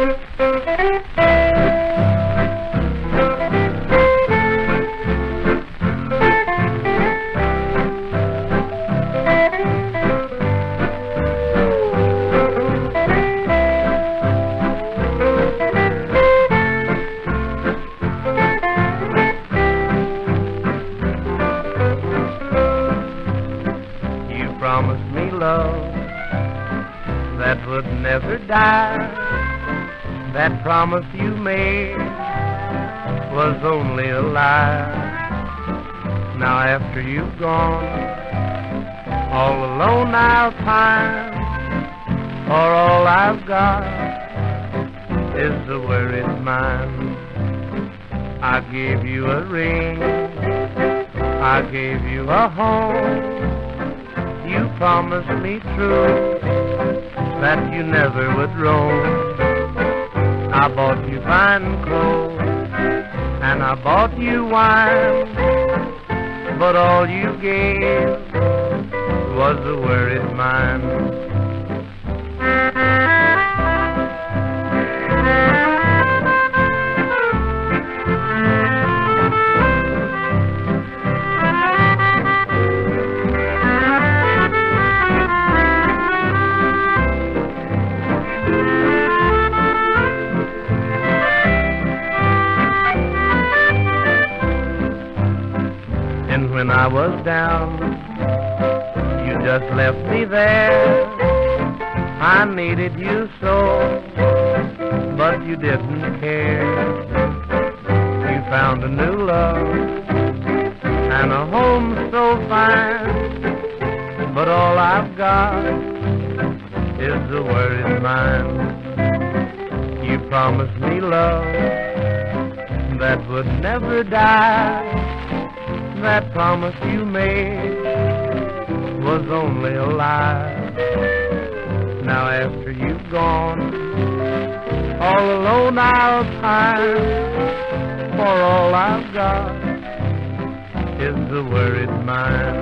You promised me love that would never die. That promise you made was only a lie. Now after you've gone, all alone I'll pine. For all I've got is the worried mind. I gave you a ring, I gave you a home. You promised me true that you never would roam. I bought you fine clothes and I bought you wine, but all you gave was a worried mind. And when I was down, you just left me there. I needed you so, but you didn't care. You found a new love and a home so fine, but all I've got is a worried mind. You promised me love that would never die. That promise you made was only a lie. Now after you've gone, all alone I'll pine. For all I've got is a worried mind.